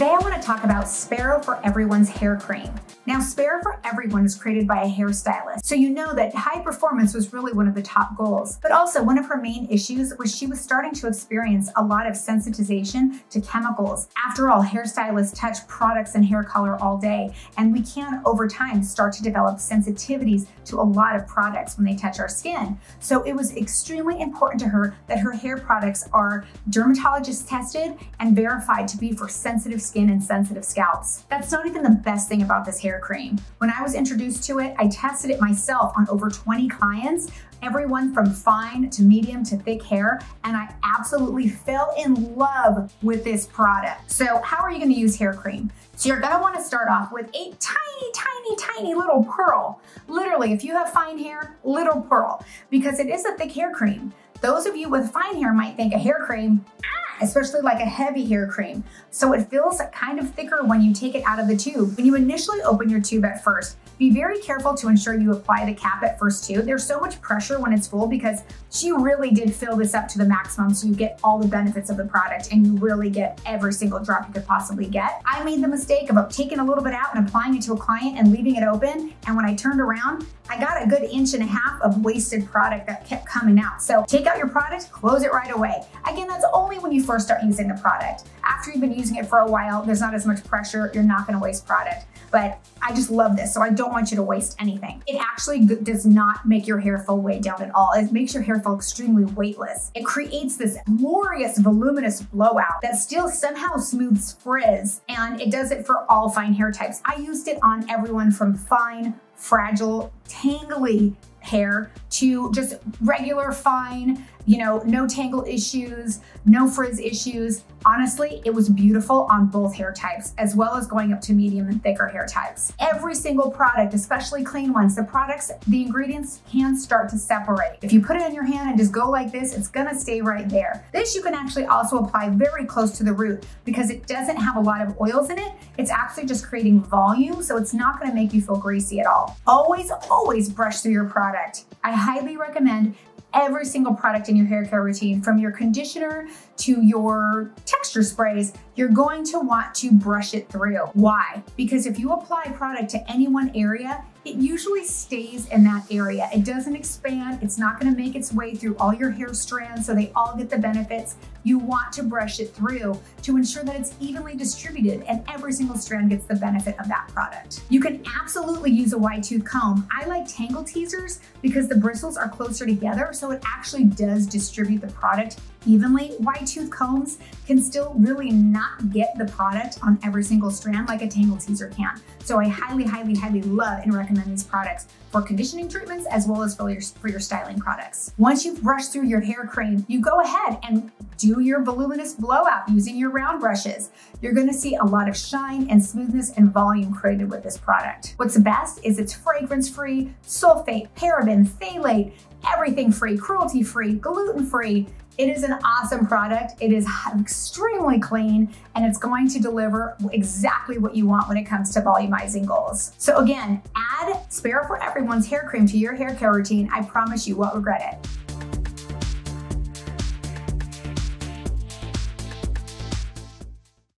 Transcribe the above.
Today I want to talk about Sparrow for Everyone's hair cream. Now, Sparrow for Everyone is created by a hairstylist, so you know that high performance was really one of the top goals. But also, one of her main issues was she was starting to experience a lot of sensitization to chemicals. After all, hairstylists touch products and hair color all day, and we can, over time, start to develop sensitivities to a lot of products when they touch our skin. So it was extremely important to her that her hair products are dermatologist tested and verified to be for sensitive skin and sensitive scalps. That's not even the best thing about this hair cream. When I was introduced to it, I tested it myself on over 20 clients, everyone from fine to medium to thick hair, and I absolutely fell in love with this product. So how are you gonna use hair cream? So you're gonna wanna start off with a tiny, tiny, tiny little pearl. Literally, if you have fine hair, little pearl, because it is a thick hair cream. Those of you with fine hair might think a hair cream, ah, especially like a heavy hair cream. So it feels kind of thicker when you take it out of the tube. When you initially open your tube at first, be very careful to ensure you apply the cap at first too. There's so much pressure when it's full because she really did fill this up to the maximum so you get all the benefits of the product and you really get every single drop you could possibly get. I made the mistake of taking a little bit out and applying it to a client and leaving it open. And when I turned around, I got a good inch and a half of wasted product that kept coming out. So take out your product, close it right away. Again, that's only when you first start using the product. After you've been using it for a while, there's not as much pressure, you're not gonna waste product. But I just love this, so I don't want you to waste anything. It actually does not make your hair fall way down at all. It makes your hair feel extremely weightless. It creates this glorious, voluminous blowout that still somehow smooths frizz, and it does it for all fine hair types. I used it on everyone from fine, fragile, tangly hair to just regular fine, you know, no tangle issues, no frizz issues. Honestly, it was beautiful on both hair types, as well as going up to medium and thicker hair types. Every single product, especially clean ones, the products, the ingredients can start to separate. If you put it in your hand and just go like this, it's gonna stay right there. This you can actually also apply very close to the root because it doesn't have a lot of oils in it. It's actually just creating volume, so it's not gonna make you feel greasy at all. Always, always brush through your product. I highly recommend every single product in your hair care routine, from your conditioner to your texture sprays, you're going to want to brush it through. Why? Because if you apply product to any one area, it usually stays in that area. It doesn't expand. It's not gonna make its way through all your hair strands so they all get the benefits. You want to brush it through to ensure that it's evenly distributed and every single strand gets the benefit of that product. You can absolutely use a wide tooth comb. I like Tangle Teezers because the bristles are closer together so it actually does distribute the product evenly. Wide tooth combs can still really not get the product on every single strand like a Tangle Teezer can. So I highly, highly, highly love and recommend these products for conditioning treatments as well as for your, for your styling products. Once you've brushed through your hair cream, you go ahead and do your voluminous blowout using your round brushes. You're gonna see a lot of shine and smoothness and volume created with this product. What's the best is it's fragrance-free, sulfate, paraben, phthalate, everything free, cruelty free, gluten free. It is an awesome product. It is extremely clean and it's going to deliver exactly what you want when it comes to volumizing goals. So again, add Sparrow for Everyone's hair cream to your hair care routine. I promise you won't regret it.